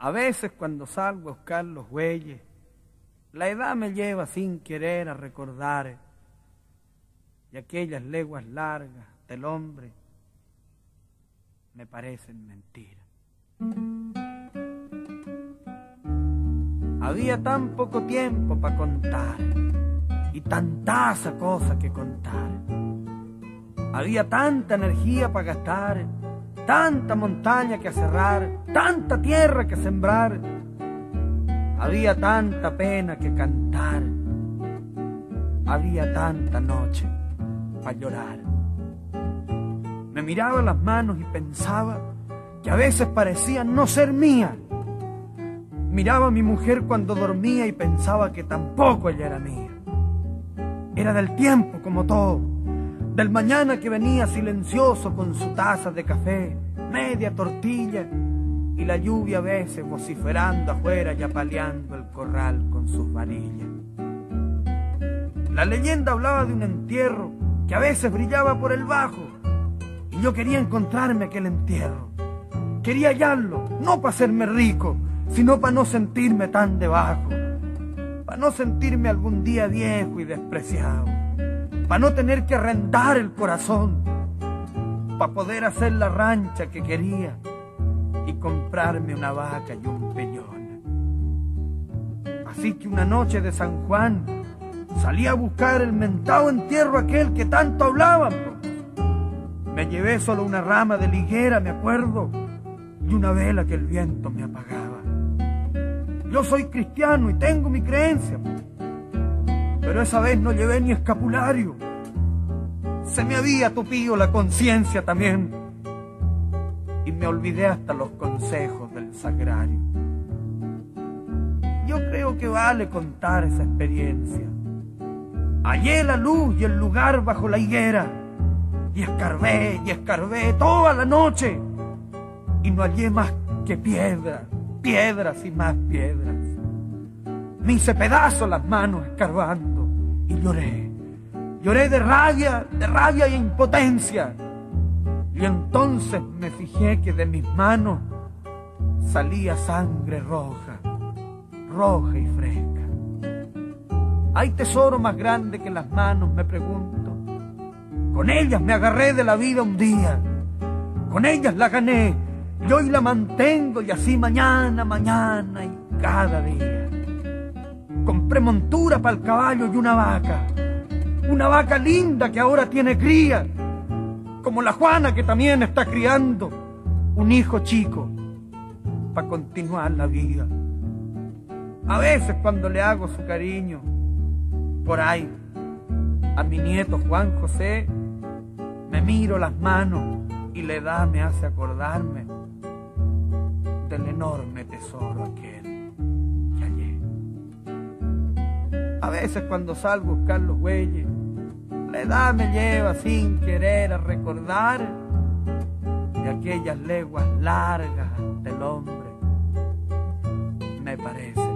A veces cuando salgo a buscar los bueyes, la edad me lleva sin querer a recordar y aquellas leguas largas del hombre me parecen mentiras. Había tan poco tiempo para contar y tantas cosas que contar. Había tanta energía para gastar tanta montaña que cerrar, tanta tierra que sembrar. Había tanta pena que cantar, había tanta noche para llorar. Me miraba las manos y pensaba que a veces parecían no ser mías. Miraba a mi mujer cuando dormía y pensaba que tampoco ella era mía. Era del tiempo como todo del mañana que venía silencioso con su taza de café, media tortilla y la lluvia a veces vociferando afuera y apaleando el corral con sus varillas. La leyenda hablaba de un entierro que a veces brillaba por el bajo y yo quería encontrarme aquel entierro. Quería hallarlo, no para hacerme rico, sino para no sentirme tan debajo, para no sentirme algún día viejo y despreciado para no tener que arrendar el corazón, para poder hacer la rancha que quería y comprarme una vaca y un peñón. Así que una noche de San Juan salí a buscar el mentado entierro aquel que tanto hablaban. Me llevé solo una rama de liguera, me acuerdo, y una vela que el viento me apagaba. Yo soy cristiano y tengo mi creencia pero esa vez no llevé ni escapulario. Se me había tupido la conciencia también y me olvidé hasta los consejos del sagrario. Yo creo que vale contar esa experiencia. Hallé la luz y el lugar bajo la higuera y escarbé y escarbé toda la noche y no hallé más que piedras, piedras y más piedras. Me hice pedazos las manos escarbando y lloré. Lloré de rabia, de rabia e impotencia. Y entonces me fijé que de mis manos salía sangre roja, roja y fresca. ¿Hay tesoro más grande que las manos? Me pregunto. Con ellas me agarré de la vida un día. Con ellas la gané. Y hoy la mantengo y así mañana, mañana y cada día. Compré montura para el caballo y una vaca. Una vaca linda que ahora tiene cría. Como la Juana que también está criando un hijo chico para continuar la vida. A veces cuando le hago su cariño por ahí a mi nieto Juan José, me miro las manos y la edad me hace acordarme del enorme tesoro aquel. A veces cuando salgo a buscar los bueyes, la edad me lleva sin querer a recordar de aquellas leguas largas del hombre. Me parece